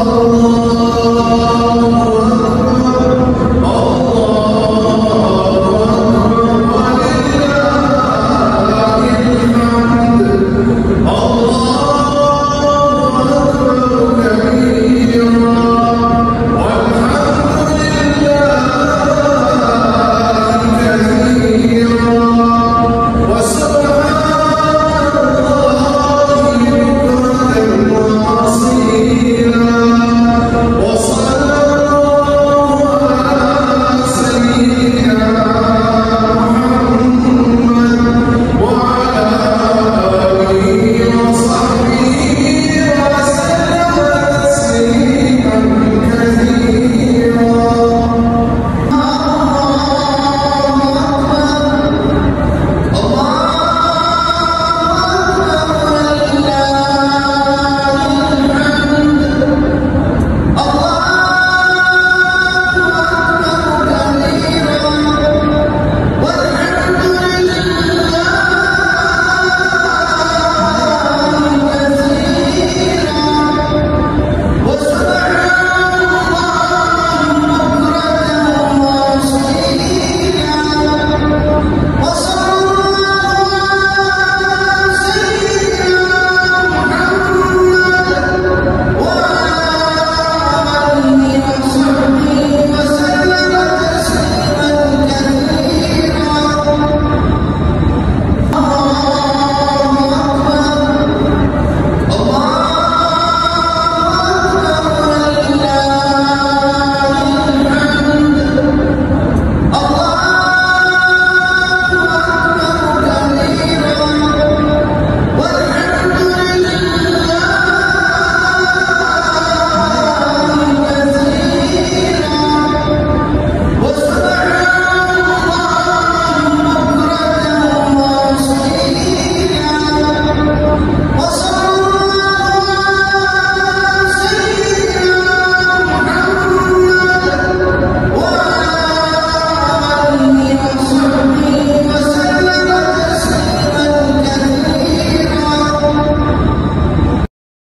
Allah